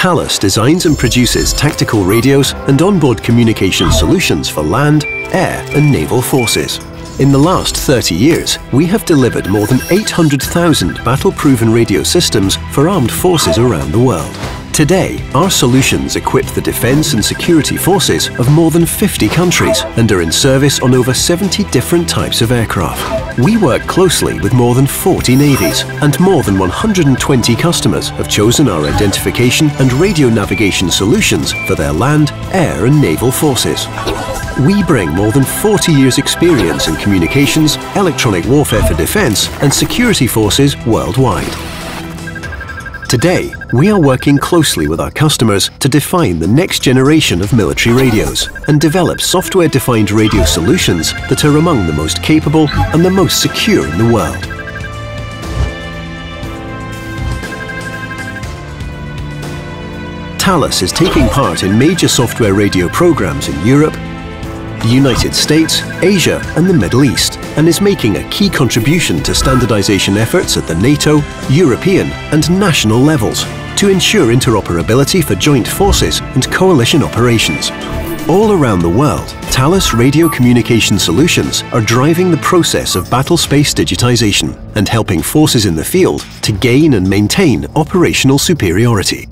Thales designs and produces tactical radios and onboard communication solutions for land, air and naval forces. In the last 30 years, we have delivered more than 800,000 battle-proven radio systems for armed forces around the world. Today, our solutions equip the defence and security forces of more than 50 countries and are in service on over 70 different types of aircraft. We work closely with more than 40 navies and more than 120 customers have chosen our identification and radio navigation solutions for their land, air and naval forces. We bring more than 40 years experience in communications, electronic warfare for defence and security forces worldwide. Today, we are working closely with our customers to define the next generation of military radios and develop software-defined radio solutions that are among the most capable and the most secure in the world. Thales is taking part in major software radio programs in Europe, the United States, Asia and the Middle East, and is making a key contribution to standardization efforts at the NATO, European and national levels to ensure interoperability for joint forces and coalition operations. All around the world, Thales radio communication solutions are driving the process of battle space digitization and helping forces in the field to gain and maintain operational superiority.